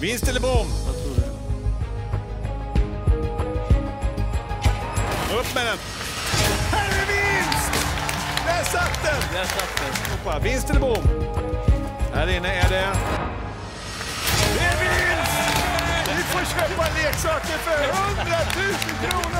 Vinst eller bom? Jag tror det. Upp med den! Här är vinst! Där satt den! Där satt den. Hoppa. Vinst eller bom? Här inne är det... Det är vinst! Vi får köpa leksaker för 100 000 kronor!